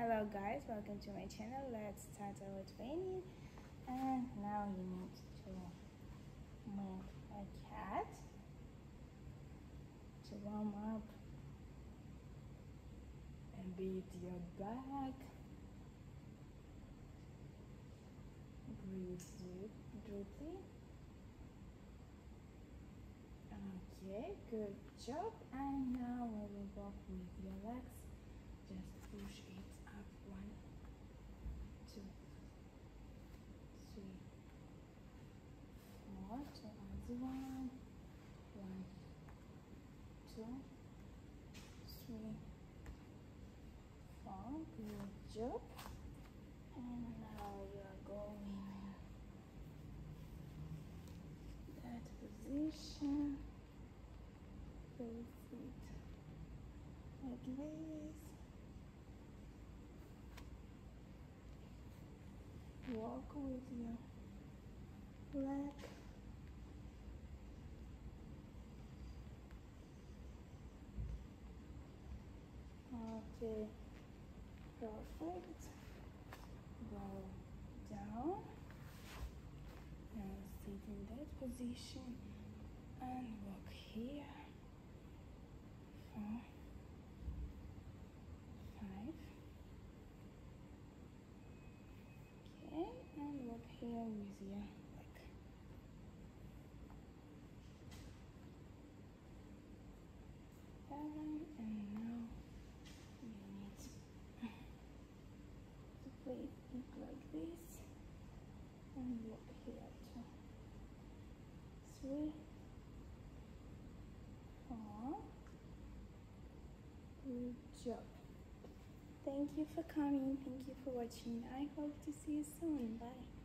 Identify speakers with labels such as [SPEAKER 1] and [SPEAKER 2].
[SPEAKER 1] hello guys welcome to my channel let's start our training. And now you need to make a cat to warm up and beat your back. Breathe deeply. Okay good job. And now we will walk with your legs just push it up one two three four to other one one two three four good job. And now you are going that position. Face it like this walk with your perfect go down and sit in that position and walk here. Four five. Okay and walk here with your leg seven and now you need play it like this. And walk here two three four. Good job. Thank you for coming. Thank you for watching. I hope to see you soon. Bye